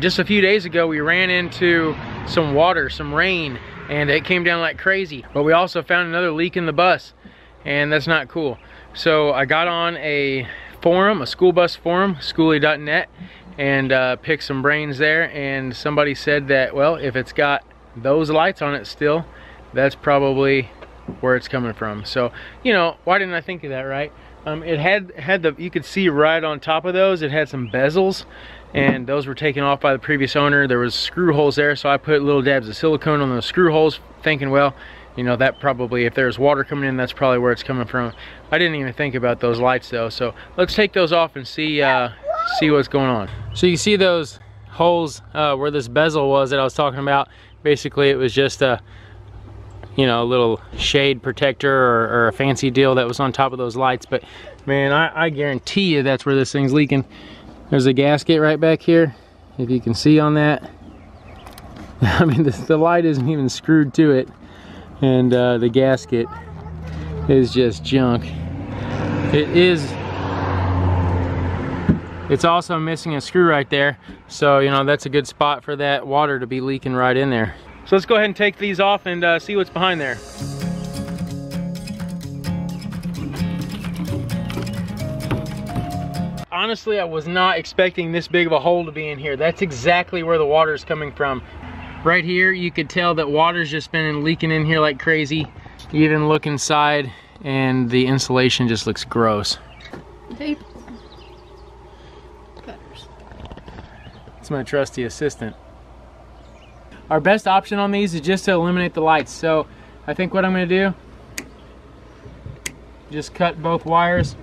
Just a few days ago, we ran into some water, some rain, and it came down like crazy. But we also found another leak in the bus, and that's not cool. So I got on a forum, a school bus forum, skoolie.net, and uh, picked some brains there. And somebody said that, well, if it's got those lights on it still, that's probably where it's coming from. So, you know, why didn't I think of that, right? Um, it had had the you could see right on top of those it had some bezels and those were taken off by the previous owner. There was screw holes there so I put little dabs of silicone on those screw holes thinking well you know that probably if there's water coming in that's probably where it's coming from. I didn't even think about those lights though so let's take those off and see uh, see what's going on. So you see those holes uh, where this bezel was that I was talking about? Basically it was just a you know, a little shade protector or, or, a fancy deal that was on top of those lights. But man, I, I guarantee you that's where this thing's leaking. There's a gasket right back here, if you can see on that. I mean, the, the light isn't even screwed to it. And uh, the gasket is just junk. It is it's also missing a screw right there so you know that's a good spot for that water to be leaking right in there so let's go ahead and take these off and uh, see what's behind there. Honestly, I was not expecting this big of a hole to be in here. That's exactly where the water is coming from. Right here, you could tell that water's just been leaking in here like crazy. You even look inside and the insulation just looks gross. Tape. Cutters. It's my trusty assistant. Our best option on these is just to eliminate the lights. So I think what I'm gonna do, just cut both wires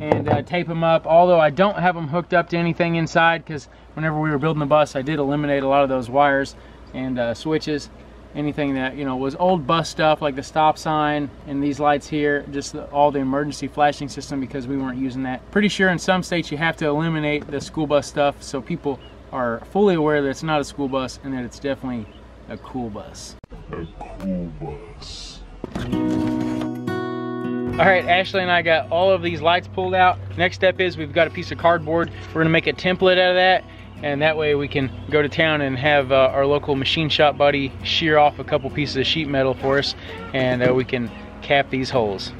and uh, tape them up. Although I don't have them hooked up to anything inside because whenever we were building the bus, I did eliminate a lot of those wires and uh, switches. Anything that, you know, was old bus stuff like the stop sign and these lights here, just the, all the emergency flashing system because we weren't using that. Pretty sure in some states you have to eliminate the school bus stuff so people are fully aware that it's not a school bus and that it's definitely a cool bus. A cool bus. All right, Ashley and I got all of these lights pulled out. Next step is we've got a piece of cardboard. We're gonna make a template out of that and that way we can go to town and have uh, our local machine shop buddy shear off a couple pieces of sheet metal for us and uh, we can cap these holes.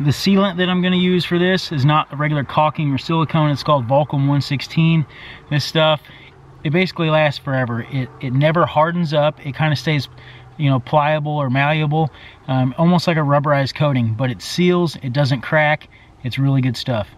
The sealant that I'm going to use for this is not a regular caulking or silicone. It's called Vulkem 116. This stuff, it basically lasts forever. It, it never hardens up. It kind of stays, you know, pliable or malleable, um, almost like a rubberized coating, but it seals, it doesn't crack. It's really good stuff.